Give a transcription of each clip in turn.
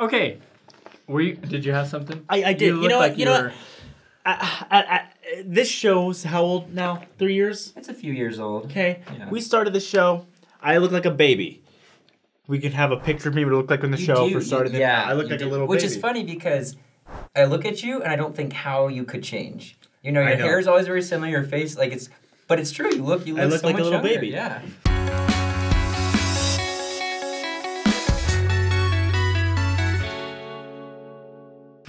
Okay. Were you? Did you have something? I, I did. You, looked know like what? You know were- what? I, I, I, this show's how old now? Three years? It's a few years old. Okay. Yeah. We started the show. I look like a baby. We could have a picture of me what it looked like in the You show do, for you- starting. it. yeah, I look you like a little Which baby. is funny because I look at you and I don't think how you could change. You know, I your know. hair is always very similar. Your face, like it's, but it's true. You look, you I look, look so like a much little younger, baby. Yeah.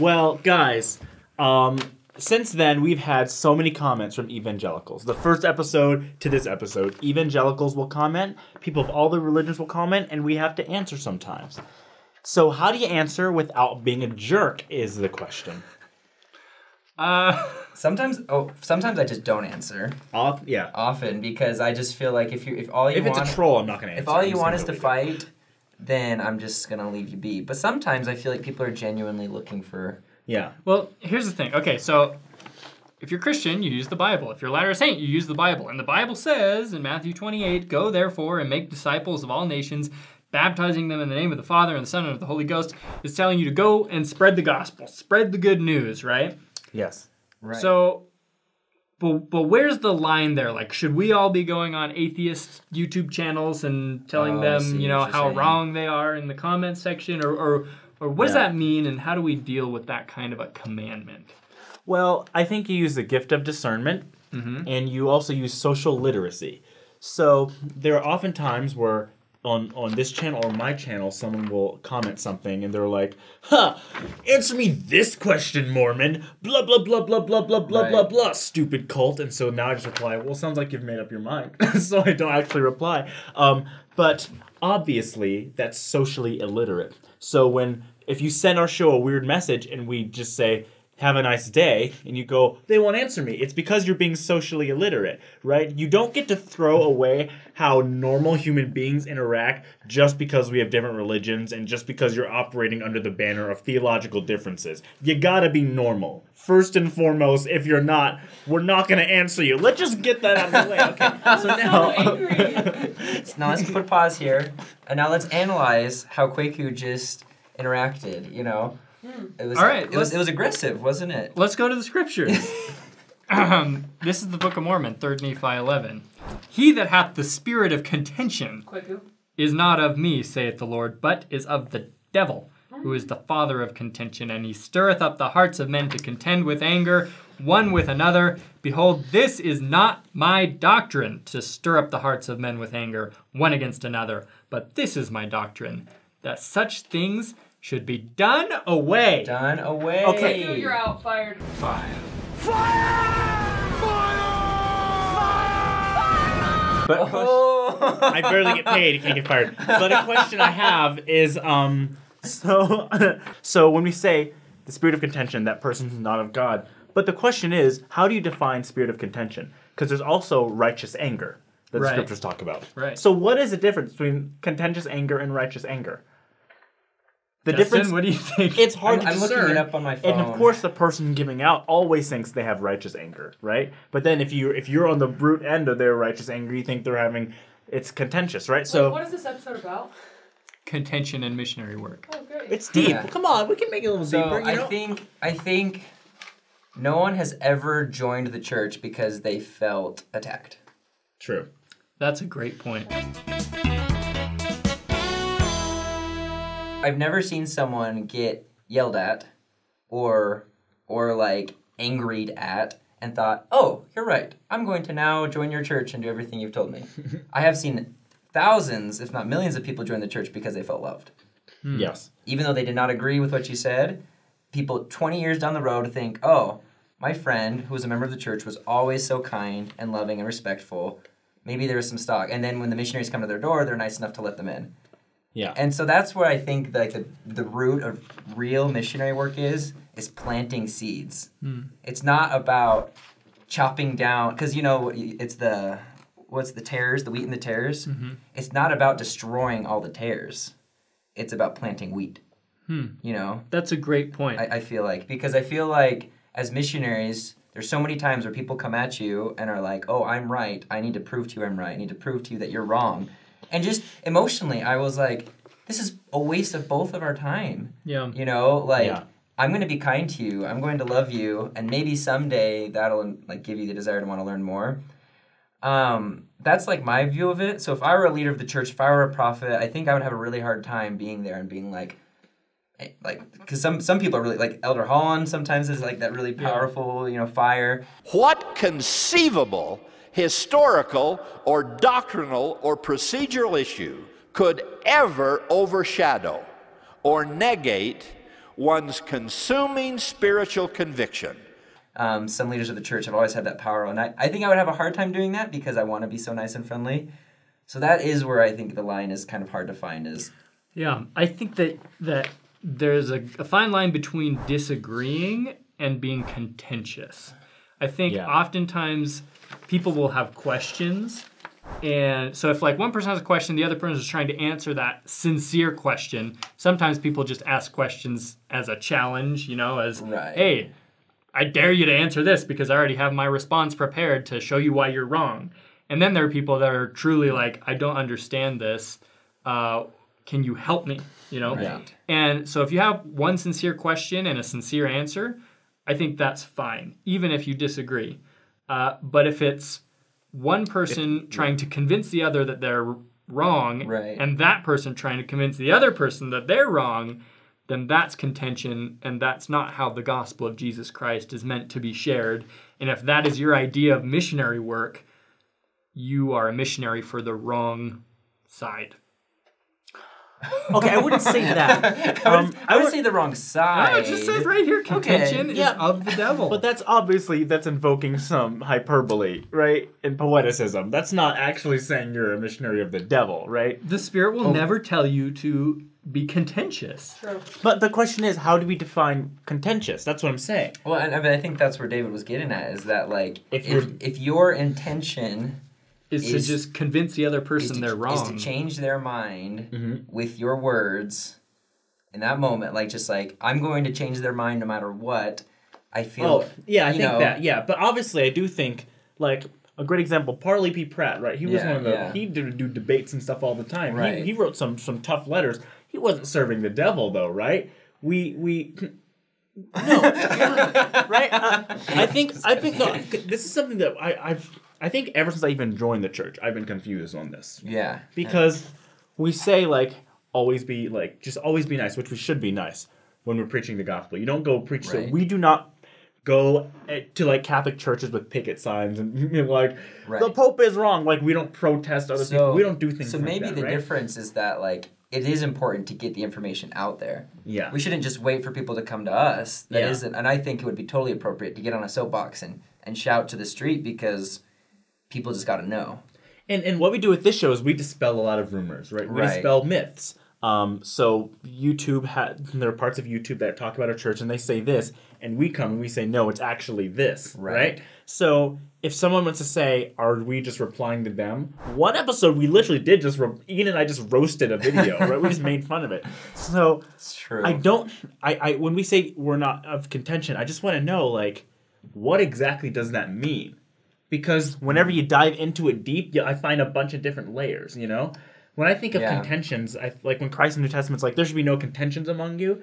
Well, guys, um, since then we've had so many comments from evangelicals. The first episode to this episode, evangelicals will comment, people of all the religions will comment, and we have to answer sometimes. So, how do you answer without being a jerk? Is the question. Uh, Sometimes, oh, sometimes I just don't answer Off, yeah. often because I just feel like if you, if all you If it's want, a troll, I'm not gonna answer. if all I'm you want is to fight, then I'm just gonna leave you be. But sometimes I feel like people are genuinely looking for. Yeah. well, here's the thing. Okay, so if you're Christian, you use the Bible. If you're Latter Saint, you use the Bible. And the Bible says in Matthew 28, "Go therefore and make disciples of all nations." Baptizing them in the name of the Father and the Son and of the Holy Ghost is telling you to go and spread the gospel, spread the good news, right? Yes. Right. So, but but where's the line there? Like, should we all be going on atheist YouTube channels and telling Oh, them, you know, how saying. wrong they are in the comment section, or or or what does that mean, and how do we deal with that kind of a commandment? Well, I think you use the gift of discernment Mhm. and you also use social literacy. So there are often times where on on this channel or my channel, someone will comment something and they're like, "Huh, answer me this question, Mormon." Blah blah blah blah blah blah blah blah blah. Stupid cult. And so now I just reply, "Well, sounds like you've made up your mind." so I don't actually reply. Um, but obviously that's socially illiterate. So when if you send our show a weird message and we just say have a nice day and you go they won't answer me. It's because you're being socially illiterate right? You don't get to throw away how normal human beings interact just because we have different religions and just because you're operating under the banner of theological differences. You gotta be normal. First and foremost if you're not we're not gonna answer you. Let's just get that out of the way okay? So now now let's put a pause here, and now let's analyze how Kwaku just interacted. You know, it was All right, It was it was aggressive, wasn't it? Let's go to the scriptures. um, this is the Book of Mormon, 3rd Nephi 11. He that hath the spirit of contention is not of me, saith the Lord, but is of the devil, who is the father of contention, and he stirreth up the hearts of men to contend with anger, one with another. Behold, this is not my doctrine, to stir up the hearts of men with anger, one against another, but this is my doctrine, that such things should be done away. Done away. Okay. No, you're out. Fired. Fire. Fire! Fire! Fire! but Oh. I barely get paid. If you can't get fired. But a question I have is, um, so, so when we say the spirit of contention, that person's not of God. But the question is, how do you define spirit of contention? Because there's also righteous anger that the Right. scriptures talk about. Right. So what is the difference between contentious anger and righteous anger? The Justin, difference. what do you think? It's hard I'm, to I'm discern. looking it up on my phone. And of course, the person giving out always thinks they have righteous anger, right? But then if you if you're on the brute end of their righteous anger, you think they're having it's contentious, right? So, So what is this episode about? contention and missionary work. Oh, great. it's deep. Yeah. Come on, we can make it a little So deeper. You I know? think I think no one has ever joined the church because they felt attacked. True. That's a great point. I've never seen someone get yelled at or or like angried at and thought, "Oh, you're right. I'm going to now join your church and do everything you've told me." I have seen thousands, if not millions of people join the church because they felt loved. Hmm. Yes. Even though they did not agree with what you said, people 20 years down the road think, "Oh, my friend who was a member of the church was always so kind and loving and respectful. Maybe there was some stock." And then when the missionaries come to their door, they're nice enough to let them in. Yeah. And so that's where I think like the, the root of real missionary work is is planting seeds. Hmm. It's not about chopping down because you know it's the what's the tares, the wheat and the tares. Mm-hmm. It's not about destroying all the tares. It's about planting wheat. Hmm. You know, That's a great point. I, I feel like because I feel like as missionaries, there's so many times where people come at you and are like, "Oh, I'm right. I need to prove to you I'm right. I need to prove to you that you're wrong." And just emotionally, I was like, "This is a waste of both of our time. Yeah. You know, like Yeah. I'm going to be kind to you. I'm going to love you, and maybe someday that'll like give you the desire to want to learn more. Um, that's like my view of it. So if I were a leader of the church, if I were a prophet, I think I would have a really hard time being there and being like, eh, like, because some some people are really like Elder Holland. Sometimes is like that really powerful, you know, fire. What conceivable historical or doctrinal or procedural issue could ever overshadow or negate one's consuming spiritual conviction? Um, some leaders of the church have always had that power, and I, I think I would have a hard time doing that because I want to be so nice and friendly. So that is where I think the line is kind of hard to find. Is Yeah, I think that that there's a, a fine line between disagreeing and being contentious. I think Yeah. oftentimes people will have questions, and so if like one person has a question, the other person is trying to answer that sincere question. Sometimes people just ask questions as a challenge, you know, as Right. hey, I dare you to answer this because I already have my response prepared to show you why you're wrong. And then there are people that are truly like, I don't understand this. Uh, can you help me? You know? Right. And so if you have one sincere question and a sincere answer, I think that's fine, even if you disagree. Uh, but if it's one person trying to convince the other that they're wrong, Right. and that person trying to convince the other person that they're wrong, then that's contention, and that's not how the gospel of Jesus Christ is meant to be shared. And if that is your idea of missionary work, you are a missionary for the wrong side. Okay, I wouldn't say that. I would, Um, I would would- say the wrong side. Oh, it just says right here, contention is Yeah. of the devil. But that's obviously that's invoking some hyperbole, right? And poeticism. That's not actually saying you're a missionary of the devil, right? the spirit will Oh. never tell you to be contentious. True. But the question is, how do we define contentious? That's what I'm saying. Well, and I, mean, I think that's where David was getting at is that like If if if, your intention Is, Is- to just convince the other person to, they're is wrong. to change their mind Mhm. with your words in that moment, like just like I'm going to change their mind no matter what. I feel. Oh, yeah, I think know, that. Yeah, but obviously, I do think like a great example, Parley P. Pratt, right? He was Yeah, one of the yeah. he did do debates and stuff all the time. Right. He, he wrote some some tough letters. He wasn't serving the devil though, right? We we. No, right? Uh, I think I think no. This is something that I, I've I think ever since I even joined the church, I've been confused on this Yeah. because we say like always be like just always be nice, which we should be nice when we're preaching the gospel. You don't go preach. So we do not go eh, to like Catholic churches with picket signs and you know, like the Pope is wrong. Like we don't protest other people. We don't do things. So like maybe that, the right? difference is that like it is important to get the information out there. Yeah. We shouldn't just wait for people to come to us. That Yeah. not and I think it would be totally appropriate to get on a soapbox and and shout to the street because people just got to know. And and what we do with this show is we dispel a lot of rumors, right? We Right. dispel myths. Um, so YouTube had there are parts of YouTube that talk about a church and they say this, and we come and we say no, it's actually this, right? Right. So if someone wants to say, are we just replying to them? One episode we literally did just ro- Ian and I just roasted a video, right? We just made fun of it. So It's true. I don't. I, I when we say we're not of contention, I just want to know like, what exactly does that mean? Because whenever you dive into it deep, yeah, I find a bunch of different layers. You know, when I think of Yeah. contentions, I like when Christ in the New Testament's like there should be no contentions among you.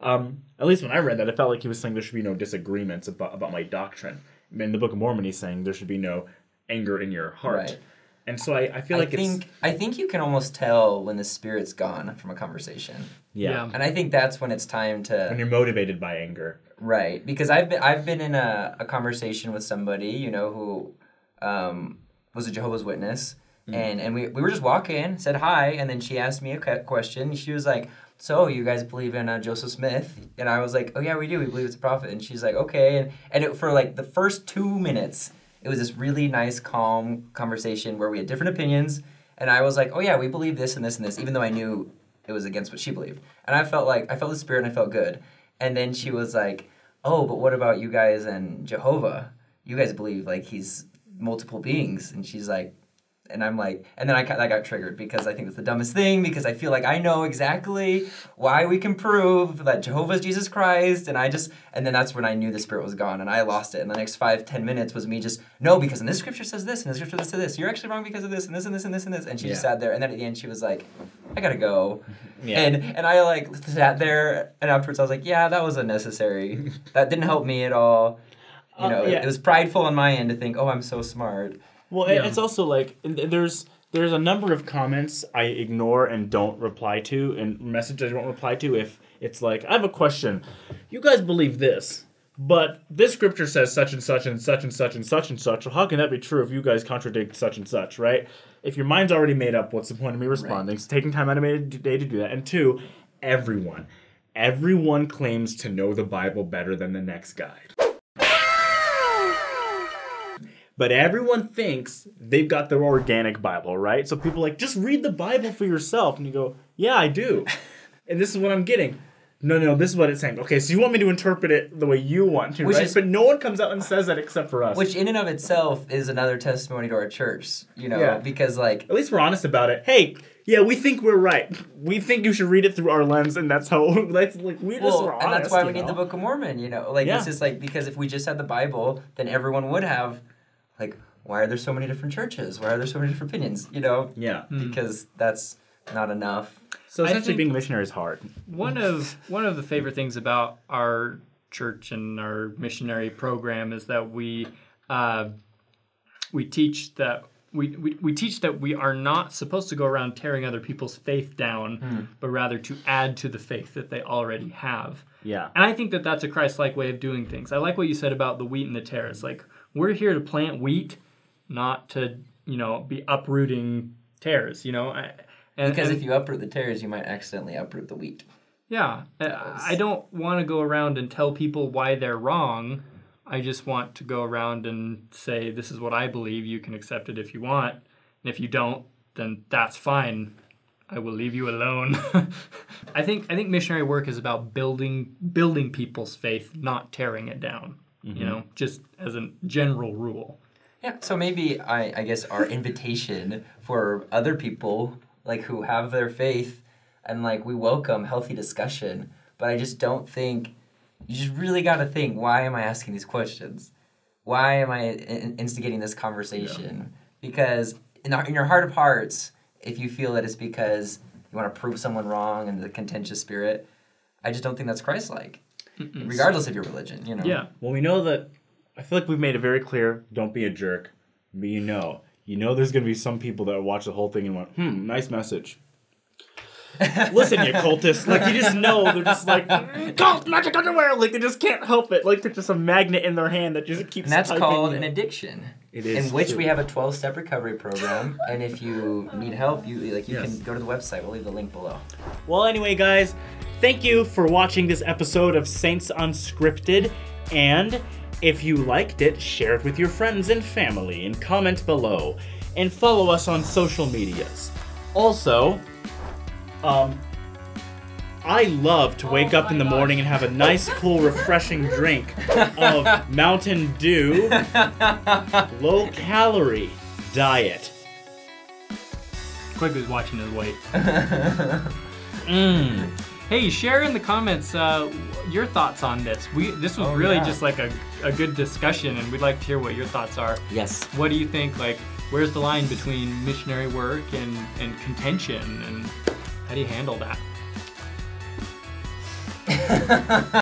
Um, at least when I read that, it felt like he was saying there should be no disagreements about about my doctrine. In the Book of Mormon, he's saying there should be no anger in your heart. Right. And so I, I feel like I like think it's I think you can almost tell when the spirit's gone from a conversation. yeah, Yeah. And I think that's when it's time to when you're motivated by anger. Right, because I've been I've been in a, a conversation with somebody you know who um, was a Jehovah's Witness, and and we, we were just walking, said hi, and then she asked me a question. She was like, "So you guys believe in uh, Joseph Smith?" And I was like, "Oh yeah, we do. We believe it's a prophet." And she's like, "Okay," and and it, for like the first two minutes, it was this really nice, calm conversation where we had different opinions, and I was like, "Oh yeah, we believe this and this and this," even though I knew it was against what she believed, and I felt like I felt the spirit and I felt good. And then she was like, "Oh, but what about you guys and Jehovah? You guys believe like he's multiple beings?" And she's like, and I'm like, and then I, I got triggered because I think it's the dumbest thing because I feel like I know exactly why we can prove that Jehovah's Jesus Christ, and I just, and then that's when I knew the spirit was gone, and I lost it. And the next five, ten minutes was me just, no, because in this scripture says this, and this scripture says this, you're actually wrong because of this, and this, and this, and this, and this, and she just sat there, and then at the end she was like, I gotta go, Yeah. and and I like sat there, and afterwards I was like, yeah, that was unnecessary. that didn't help me at all. You Uh, know, it- it was prideful on my end to think, oh, I'm so smart. Well, Yeah. it's also like there's there's a number of comments I ignore and don't reply to, and messages I don't reply to if it's like I have a question. You guys believe this, but this scripture says such and such and such and such and such and such. Well, how can that be true if you guys contradict such and such, right? If your mind's already made up, what's the point of me responding? It's taking time out of my day to do that. And two, everyone, everyone claims to know the Bible better than the next guy. But everyone thinks they've got their organic Bible, right? So people are like, just read the Bible for yourself. And you go, yeah, I do. and this is what I'm getting. No, no, this is what it's saying. Okay, so you want me to interpret it the way you want to, Which right? is- but no one comes out and says that except for us. Which in and of itself is another testimony to our church, you know, Yeah. because like At least we're honest about it. Hey, yeah, we think we're right. We think you should read it through our lens, and that's how. That's like we just well, honest. and that's why we you need the? Book of Mormon, you know, like Yeah. it's just like because if we just had the Bible, then everyone would have, like, why are there so many different churches? Why are there so many different opinions? You know, Yeah. because that's not enough. So I essentially, being a missionary is hard. One of one of the favorite things about our church and our missionary program is that we uh, we teach that we, we, we teach that we are not supposed to go around tearing other people's faith down, but rather to add to the faith that they already have. Yeah. And I think that that's a Christ-like way of doing things. I like what you said about the wheat and the tares. Like we're here to plant wheat, not to you know be uprooting tares. You know, I, and, Because and- if you uproot the tares, you might accidentally uproot the wheat. yeah, I I don't want to go around and tell people why they're wrong. I just want to go around and say this is what I believe. You can accept it if you want, and if you don't, then that's fine. I will leave you alone. I think I think missionary work is about building building people's faith, not tearing it down. You mm-hmm. know, just as a general rule. Yeah, so maybe I, I guess our invitation for other people like who have their faith and like we welcome healthy discussion, but I just don't think you just really got to think why am I asking these questions? Why am I in- instigating this conversation? Because in, our, in your heart of hearts, if you feel that it's because you want to prove someone wrong and the contentious spirit, I just don't think that's Christ-like, regardless of your religion. You know. Yeah. Well, we know that. I feel like we've made it very clear. Don't be a jerk. But you know, you know, there's gonna be some people that watch the whole thing and went, "Hmm, nice message." Listen, you cultists. Like you just know they're just like "Mm, cult magic underwear. Like they just can't help it. Like they're just a magnet in their hand that just keeps. And that's called you. an addiction. It is In which too. we have a 12 step recovery program. and if you need help, you like you Yes. can go to the website. We'll leave the link below. Well, anyway, guys, thank you for watching this episode of Saints Unscripted. And if you liked it, share it with your friends and family and comment below. And follow us on social medias. Also, um, I love to wake Oh up in the morning and have a nice, cool, refreshing drink of Mountain Dew low calorie diet. Quick is watching his weight. Mm. Hey, share in the comments uh, your thoughts on this. We this was Oh, really yeah. just like a, a good discussion, and we'd like to hear what your thoughts are. Yes. What do you think? Like, where's the line between missionary work and and contention, and how do you handle that?